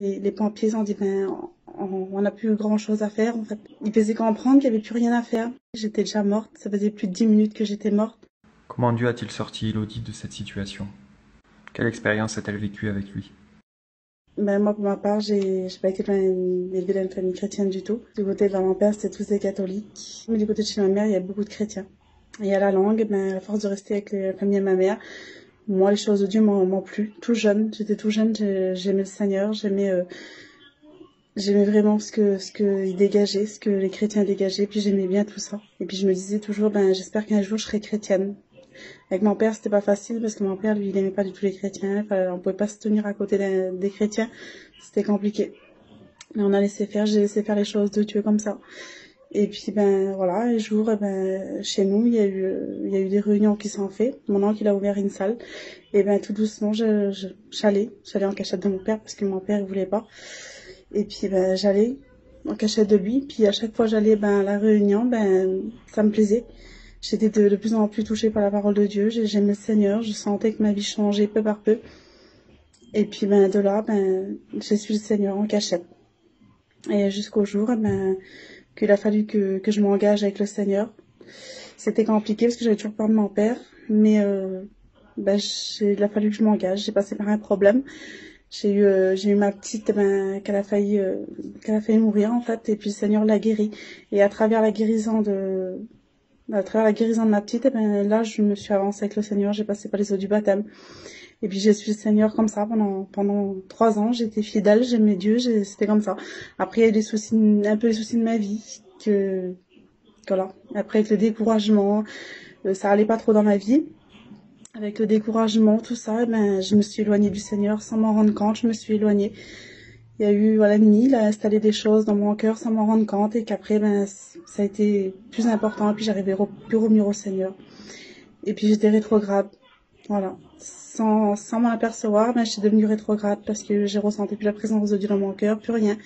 Et les pompiers ont dit, ben, on n'a plus grand chose à faire, en fait. Ils faisaient comprendre qu'il n'y avait plus rien à faire. J'étais déjà morte. Ça faisait plus de dix minutes que j'étais morte. Comment Dieu a-t-il sorti Elodie de cette situation? Quelle expérience a-t-elle vécue avec lui? Ben, moi, pour ma part, j'ai pas été élevée dans une famille chrétienne du tout. Du côté de mon père, c'était tous des catholiques. Mais du côté de chez ma mère, il y a beaucoup de chrétiens. Et à la langue, ben, à force de rester avec la famille de ma mère, moi, les choses de Dieu m'ont plu. Tout jeune, j'étais tout jeune, j'aimais le Seigneur, j'aimais euh, j'aimais vraiment ce que ce que il dégageait, ce que les chrétiens dégageaient, puis j'aimais bien tout ça. Et puis je me disais toujours, ben j'espère qu'un jour je serai chrétienne. Avec mon père, c'était pas facile parce que mon père, lui, il aimait pas du tout les chrétiens. on pouvait pas se tenir à côté des chrétiens. C'était compliqué. Mais on a laissé faire, j'ai laissé faire les choses de Dieu comme ça. Et puis ben voilà, un jour, eh ben chez nous, il y a eu il y a eu des réunions qui sont faites. Mon oncle a ouvert une salle. Et ben tout doucement, je j'allais, j'allais en cachette de mon père parce que mon père il voulait pas. Et puis ben j'allais en cachette de lui. Puis à chaque fois j'allais ben à la réunion, ben ça me plaisait. J'étais de, plus en plus touchée par la parole de Dieu. J'aimais le Seigneur. Je sentais que ma vie changeait peu par peu. Et puis ben de là, ben j'ai suivi le Seigneur en cachette. Et jusqu'au jour, ben qu'il a fallu que, que je m'engage avec le Seigneur. C'était compliqué parce que j'avais toujours peur de mon père, mais euh, ben, il a fallu que je m'engage. J'ai passé par un problème. J'ai eu, euh, j'ai eu ma petite ben, qu'elle a failli, euh, qu'elle a failli mourir en fait, et puis le Seigneur l'a guérie. Et à travers la guérison de, à travers la guérison de ma petite, et ben là je me suis avancée avec le Seigneur. J'ai passé par les eaux du baptême. Et puis j'ai suivi le Seigneur comme ça pendant pendant trois ans. J'étais fidèle, j'aimais Dieu, c'était comme ça. Après il y a eu des soucis, un peu les soucis de ma vie que voilà. Après avec le découragement, euh, ça allait pas trop dans ma vie. Avec le découragement, tout ça, ben je me suis éloignée du Seigneur sans m'en rendre compte. Je me suis éloignée. Il y a eu voilà nuit, il a installé des choses dans mon cœur sans m'en rendre compte et qu'après ben ça a été plus important et puis j'arrivais plus revenir au Seigneur. Et puis j'étais rétrograde. Voilà sans, m'en apercevoir, ben, je suis devenue rétrograde parce que j'ai ressenti plus la présence de Dieu dans mon cœur, plus rien.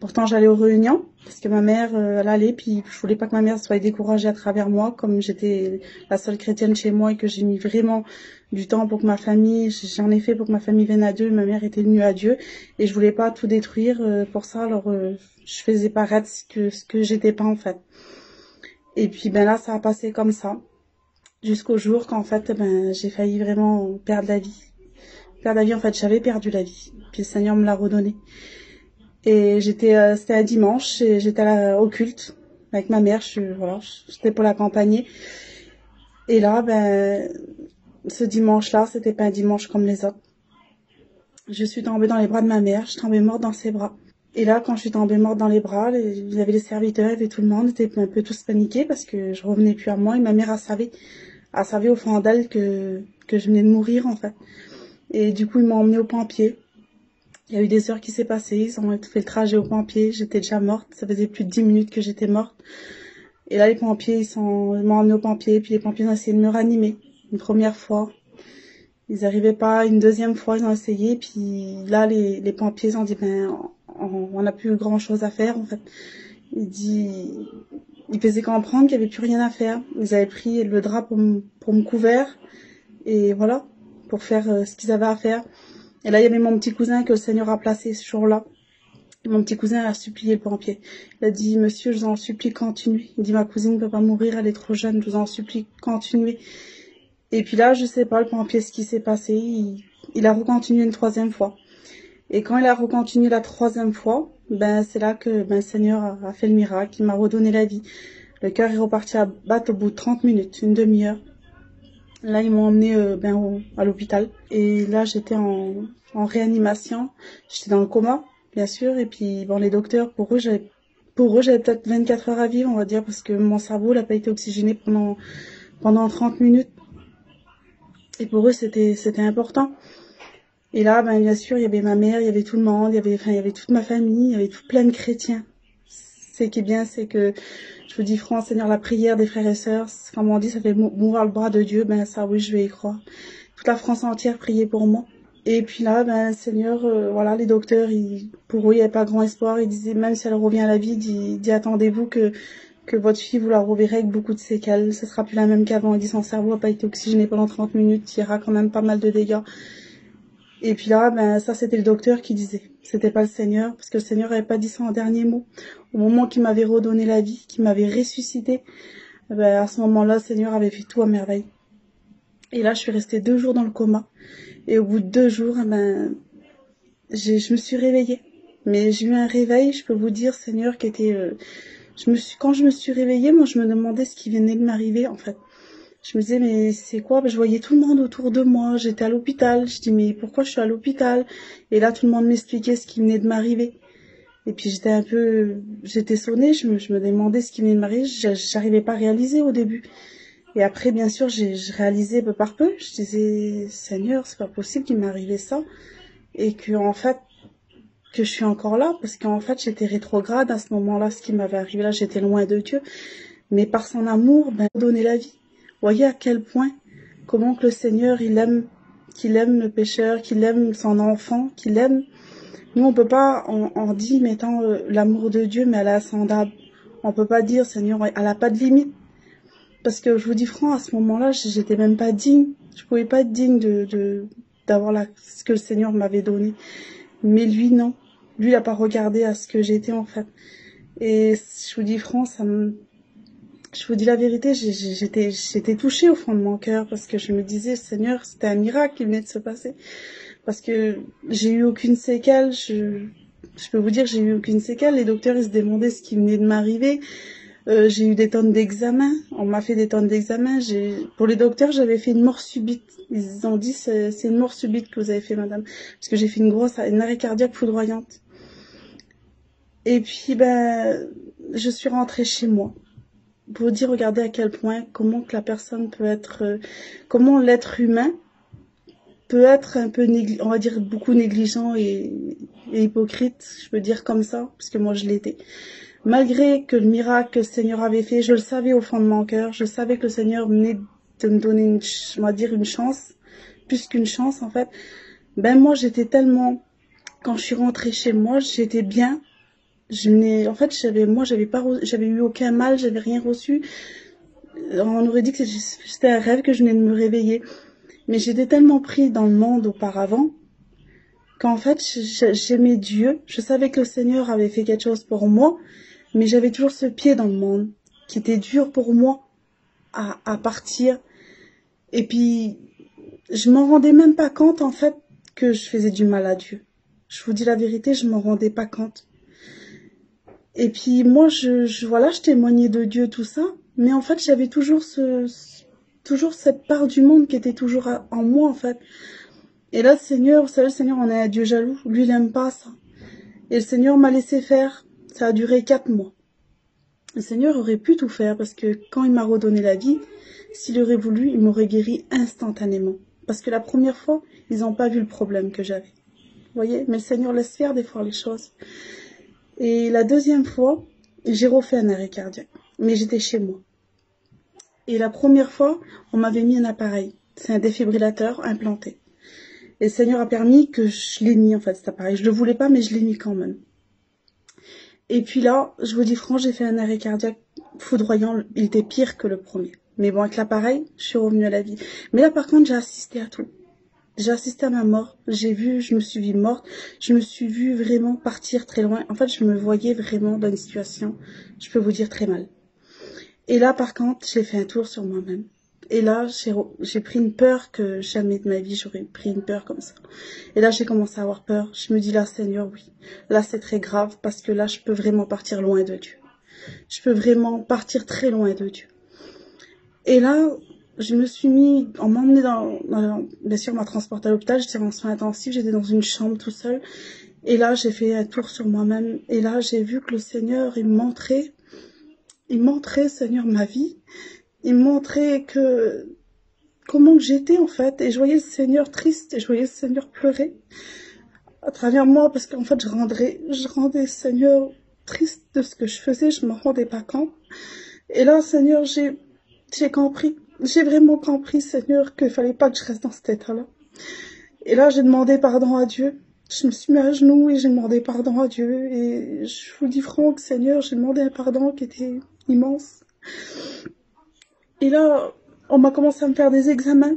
Pourtant, j'allais aux réunions parce que ma mère, euh, elle allait, puis je voulais pas que ma mère soit découragée à travers moi, comme j'étais la seule chrétienne chez moi et que j'ai mis vraiment du temps pour que ma famille, j'en ai fait pour que ma famille vienne à Dieu, ma mère était venue à Dieu, et je voulais pas tout détruire euh, pour ça, alors euh, je faisais paraître ce que ce que j'étais pas en fait. Et puis ben là, ça a passé comme ça jusqu'au jour qu'en fait ben j'ai failli vraiment perdre la vie. Perdre la vie en fait j'avais perdu la vie puis le Seigneur me l'a redonné. Et j'étais euh, c'était un dimanche et j'étais au culte avec ma mère je voilà j'étais pour l'accompagner. Et là ben ce dimanche là c'était pas un dimanche comme les autres. Je suis tombée dans les bras de ma mère je suis tombée morte dans ses bras. Et là, quand je suis tombée morte dans les bras, il y avait les serviteurs, il y avait tout le monde, était un peu tous paniqués parce que je revenais plus à moi et ma mère a savait elle savait au fond d'elle que, que je venais de mourir, en fait. Et du coup, ils m'ont emmené au pompier. Il y a eu des heures qui s'est passées, ils ont fait le trajet au pompier, j'étais déjà morte, ça faisait plus de dix minutes que j'étais morte. Et là, les pompiers, ils sont, m'ont emmené au pompier, puis les pompiers ont essayé de me ranimer, une première fois. Ils n'arrivaient pas, une deuxième fois, ils ont essayé, puis là, les, les pompiers ont dit, ben, on n'a plus grand chose à faire, en fait. Il dit, ils faisaient comprendre qu'il n'y avait plus rien à faire. Ils avaient pris le drap pour, me couvrir et voilà, pour faire euh, ce qu'ils avaient à faire. Et là, il y avait mon petit cousin que le Seigneur a placé ce jour-là. Mon petit cousin a supplié le pompier. Il a dit, monsieur, je vous en supplie, continuez. Il dit, ma cousine ne peut pas mourir, elle est trop jeune, je vous en supplie, continuez. Et puis là, je sais pas, le pompier, ce qui s'est passé, il, il a recontinué une troisième fois. Et quand il a recontinué la troisième fois, ben c'est là que ben, le Seigneur a, fait le miracle, il m'a redonné la vie. Le cœur est reparti à battre au bout de 30 minutes, une demi-heure. Là, ils m'ont emmené euh, ben, à l'hôpital. Et là, j'étais en, réanimation. J'étais dans le coma, bien sûr. Et puis, bon, les docteurs, pour eux, j'avais pour eux, j'avais peut-être 24 heures à vivre, on va dire, parce que mon cerveau n'a pas été oxygéné pendant pendant 30 minutes. Et pour eux, c'était c'était important. Et là, ben, bien sûr, il y avait ma mère, il y avait tout le monde, il y avait, enfin, il y avait toute ma famille, il y avait tout plein de chrétiens. Ce qui est bien, c'est que je vous dis, franc, Seigneur, la prière des frères et sœurs, comme on dit, ça fait mouvoir le bras de Dieu, ben ça, oui, je vais y croire. Toute la France entière priait pour moi. Et puis là, ben Seigneur, euh, voilà, les docteurs, ils, pour eux, il n'y avait pas grand espoir. Ils disaient, même si elle revient à la vie, dit, attendez-vous que que votre fille, vous la reverrez avec beaucoup de séquelles. Ce sera plus la même qu'avant. Il dit, son cerveau n'a pas été oxygéné pendant 30 minutes. Il y aura quand même pas mal de dégâts. Et puis là, ben ça c'était le docteur qui disait. C'était pas le Seigneur, parce que le Seigneur avait pas dit ça en dernier mot. Au moment qu'il m'avait redonné la vie, qu'il m'avait ressuscité, ben, à ce moment-là, le Seigneur avait fait tout à merveille. Et là, je suis restée deux jours dans le coma. Et au bout de deux jours, ben, je me suis réveillée. Mais j'ai eu un réveil, je peux vous dire, Seigneur, qui était... Euh, je me suis, quand je me suis réveillée, moi, je me demandais ce qui venait de m'arriver, en fait je me disais mais c'est quoi? Je voyais tout le monde autour de moi, j'étais à l'hôpital, je dis mais pourquoi je suis à l'hôpital? Et là tout le monde m'expliquait ce qui venait de m'arriver. Et puis j'étais un peu, j'étais sonnée, je me, je me demandais ce qui venait de m'arriver, j'arrivais pas à réaliser au début. Et après bien sûr j'ai réalisé peu par peu, je disais Seigneur c'est pas possible qu'il m'arrivait ça. Et que en fait que je suis encore là. Parce qu'en fait j'étais rétrograde à ce moment-là, ce qui m'avait arrivé là, j'étais loin de Dieu, mais par son amour, ben donner la vie. Voyez à quel point, comment que le Seigneur, il aime, qu'il aime le pécheur, qu'il aime son enfant, qu'il aime. Nous, on peut pas, on, dit, mettant euh, l'amour de Dieu, mais elle est insondable. On peut pas dire, Seigneur, elle a pas de limite. Parce que je vous dis franc, à ce moment-là, j'étais même pas digne. Je pouvais pas être digne de, d'avoir ce que le Seigneur m'avait donné. Mais lui, non. Lui, il a pas regardé à ce que j'étais, en fait. Et je vous dis franc, ça me, je vous dis la vérité, j'étais, touchée au fond de mon cœur parce que je me disais, Seigneur, c'était un miracle qui venait de se passer. Parce que j'ai eu aucune séquelle, je, peux vous dire, j'ai eu aucune séquelle. Les docteurs, ils se demandaient ce qui venait de m'arriver. Euh, j'ai eu des tonnes d'examens. On m'a fait des tonnes d'examens. Pour les docteurs, j'avais fait une mort subite. Ils ont dit, c'est, c'est une mort subite que vous avez fait, madame. Parce que j'ai fait une grosse, une arrêt cardiaque foudroyante. Et puis, ben, je suis rentrée chez moi pour dire, regardez à quel point, comment que la personne peut être, euh, comment l'être humain peut être un peu, on va dire, beaucoup négligent et, hypocrite, je peux dire comme ça, parce que moi je l'étais. Malgré que le miracle que le Seigneur avait fait, je le savais au fond de mon cœur, je savais que le Seigneur venait de me donner, une, on va dire, une chance, plus qu'une chance en fait. Ben moi j'étais tellement, quand je suis rentrée chez moi, j'étais bien, je n'ai, en fait, j'avais, moi, j'avais pas, j'avais eu aucun mal, j'avais rien reçu. On aurait dit que c'était un rêve que je venais de me réveiller. Mais j'étais tellement pris dans le monde auparavant qu'en fait, j'aimais Dieu. Je savais que le Seigneur avait fait quelque chose pour moi, mais j'avais toujours ce pied dans le monde qui était dur pour moi à, à partir. Et puis, je m'en rendais même pas compte, en fait, que je faisais du mal à Dieu. Je vous dis la vérité, je m'en rendais pas compte. Et puis moi, je, je voilà, je témoignais de Dieu, tout ça, mais en fait, j'avais toujours ce, toujours cette part du monde qui était toujours en moi, en fait. Et là, Seigneur, vous savez, le Seigneur, on est un Dieu jaloux. Lui, il aime pas ça. Et le Seigneur m'a laissé faire. Ça a duré quatre mois. Le Seigneur aurait pu tout faire parce que quand il m'a redonné la vie, s'il aurait voulu, il m'aurait guéri instantanément. Parce que la première fois, ils n'ont pas vu le problème que j'avais. Voyez? Mais le Seigneur laisse faire des fois les choses. Et la deuxième fois, j'ai refait un arrêt cardiaque. Mais j'étais chez moi. Et la première fois, on m'avait mis un appareil. C'est un défibrillateur implanté. Et le Seigneur a permis que je l'ai mis, en fait, cet appareil. Je le voulais pas, mais je l'ai mis quand même. Et puis là, je vous dis franc, j'ai fait un arrêt cardiaque foudroyant. Il était pire que le premier. Mais bon, avec l'appareil, je suis revenue à la vie. Mais là, par contre, j'ai assisté à tout. J'ai assisté à ma mort. J'ai vu, je me suis vue morte. Je me suis vue vraiment partir très loin. En fait, je me voyais vraiment dans une situation, je peux vous dire, très mal. Et là, par contre, j'ai fait un tour sur moi-même. Et là, j'ai pris une peur que jamais de ma vie j'aurais pris une peur comme ça. Et là, j'ai commencé à avoir peur. Je me dis là, Seigneur, oui. Là, c'est très grave parce que là, je peux vraiment partir loin de Dieu. Je peux vraiment partir très loin de Dieu. Et là, je me suis mis, on m'a emmené dans, bien sûr, on m'a transporté à l'hôpital, j'étais en soins intensifs, j'étais dans une chambre tout seul. Et là, j'ai fait un tour sur moi-même. Et là, j'ai vu que le Seigneur, il montrait, il montrait, Seigneur, ma vie. Il montrait que, comment j'étais, en fait. Et je voyais le Seigneur triste et je voyais le Seigneur pleurer à travers moi parce qu'en fait, je rendrais, je rendais Seigneur triste de ce que je faisais, je me rendais pas compte. Et là, Seigneur, j'ai, j'ai compris j'ai vraiment compris, Seigneur, qu'il fallait pas que je reste dans cet état-là. Et là, j'ai demandé pardon à Dieu. Je me suis mis à genoux et j'ai demandé pardon à Dieu. Et je vous dis franc, Seigneur, j'ai demandé un pardon qui était immense. Et là, on m'a commencé à me faire des examens.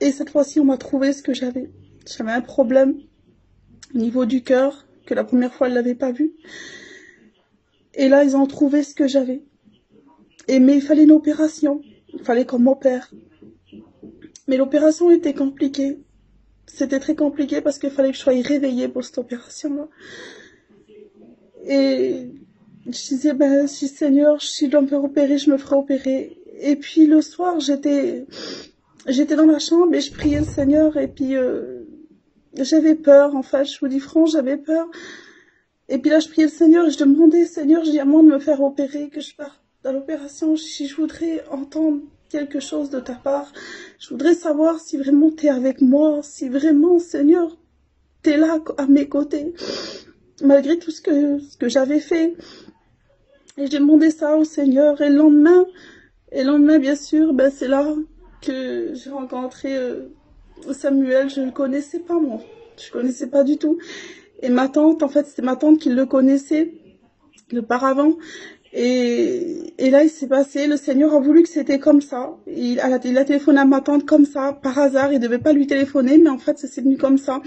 Et cette fois-ci, on m'a trouvé ce que j'avais. J'avais un problème au niveau du cœur que la première fois, elle l'avait pas vu. Et là, ils ont trouvé ce que j'avais. Et mais il fallait une opération. Il fallait qu'on m'opère. Mais l'opération était compliquée. C'était très compliqué parce qu'il fallait que je sois réveillée pour cette opération-là. Et je disais, ben, si Seigneur, si je dois me faire opérer, je me ferai opérer. Et puis le soir, j'étais, j'étais dans ma chambre et je priais le Seigneur et puis euh, j'avais peur, en fait, je vous dis franc, j'avais peur. Et puis là, je priais le Seigneur et je demandais, Seigneur, dis à moi de me faire opérer, que je parte l'opération, si je voudrais entendre quelque chose de ta part, je voudrais savoir si vraiment tu es avec moi, si vraiment, Seigneur, tu es là à mes côtés, malgré tout ce que, que j'avais fait. Et j'ai demandé ça au Seigneur. Et le lendemain, et le lendemain, bien sûr, ben, c'est là que j'ai rencontré euh, Samuel. Je ne le connaissais pas, moi. Je ne connaissais pas du tout. Et ma tante, en fait, c'était ma tante qui le connaissait auparavant. Et, là, il s'est passé, le Seigneur a voulu que c'était comme ça. Il a, téléphoné à ma tante comme ça, par hasard. Il devait pas lui téléphoner, mais en fait, ça s'est venu comme ça.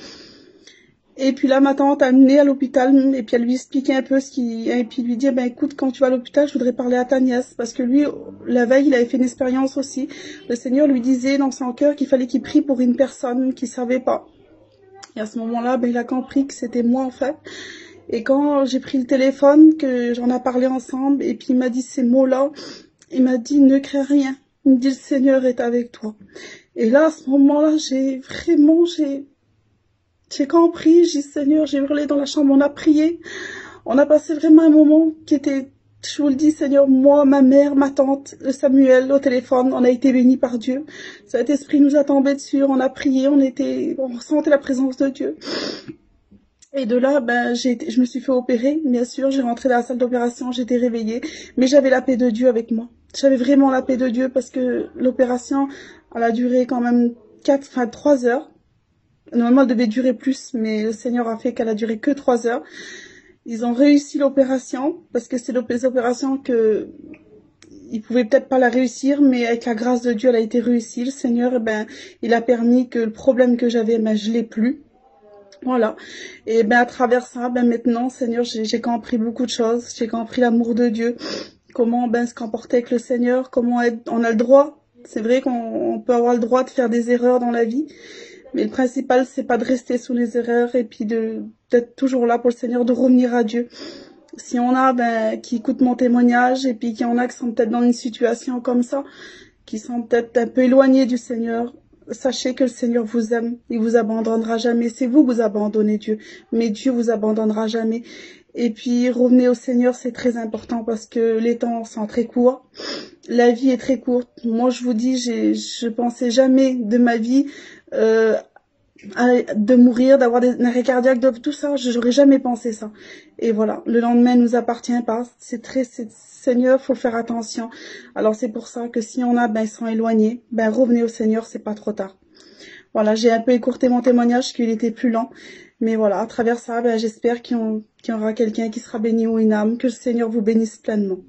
Et puis là, ma tante a amené à l'hôpital, et puis elle lui expliquait un peu ce qui, et puis lui dit, ben écoute, quand tu vas à l'hôpital, je voudrais parler à ta nièce, parce que lui, la veille, il avait fait une expérience aussi. Le Seigneur lui disait dans son cœur qu'il fallait qu'il prie pour une personne qui savait pas. Et à ce moment-là, ben il a compris que c'était moi en fait. Et quand j'ai pris le téléphone, que j'en ai parlé ensemble, et puis il m'a dit ces mots-là, il m'a dit ne crains rien. Il me dit le Seigneur est avec toi. Et là, à ce moment-là, j'ai vraiment, j'ai, j'ai compris, j'ai dit Seigneur, j'ai hurlé dans la chambre, on a prié. On a passé vraiment un moment qui était, je vous le dis Seigneur, moi, ma mère, ma tante, Samuel au téléphone, on a été bénis par Dieu. Cet esprit nous a tombé dessus, on a prié, on était, on ressentait la présence de Dieu. Et de là, ben, j'ai, je me suis fait opérer, bien sûr. J'ai rentré dans la salle d'opération, j'étais réveillée, mais j'avais la paix de Dieu avec moi. J'avais vraiment la paix de Dieu parce que l'opération, elle a duré quand même quatre, enfin trois heures. Normalement, elle devait durer plus, mais le Seigneur a fait qu'elle a duré que trois heures. Ils ont réussi l'opération parce que c'est l'opération que ils pouvaient peut-être pas la réussir, mais avec la grâce de Dieu, elle a été réussie. Le Seigneur, eh ben, il a permis que le problème que j'avais, ben, je l'ai plus. Voilà. Et ben à travers ça, ben maintenant, Seigneur, j'ai compris beaucoup de choses. J'ai compris l'amour de Dieu, comment ben se comporter avec le Seigneur, comment on a le droit. C'est vrai qu'on peut avoir le droit de faire des erreurs dans la vie, mais le principal c'est pas de rester sous les erreurs et puis d'être toujours là pour le Seigneur, de revenir à Dieu. Si on a ben qui écoutent mon témoignage et puis qu'il y en a qui sont peut-être dans une situation comme ça, qui sont peut-être un peu éloignés du Seigneur, sachez que le Seigneur vous aime, il vous abandonnera jamais. C'est vous que vous abandonnez Dieu, mais Dieu vous abandonnera jamais. Et puis revenez au Seigneur, c'est très important parce que les temps sont très courts. La vie est très courte. Moi, je vous dis, je pensais jamais de ma vie euh, de mourir, d'avoir des arrêts cardiaques, de tout ça. J'aurais jamais pensé ça. Et voilà, le lendemain nous appartient pas. C'est très, c'est, Seigneur, faut faire attention. Alors c'est pour ça que si on a, ben ils sont éloignés, ben revenez au Seigneur, c'est pas trop tard. Voilà, j'ai un peu écourté mon témoignage, qu'il était plus lent. Mais voilà, à travers ça, ben, j'espère qu'il y, aura quelqu'un qui sera béni ou une âme, que le Seigneur vous bénisse pleinement.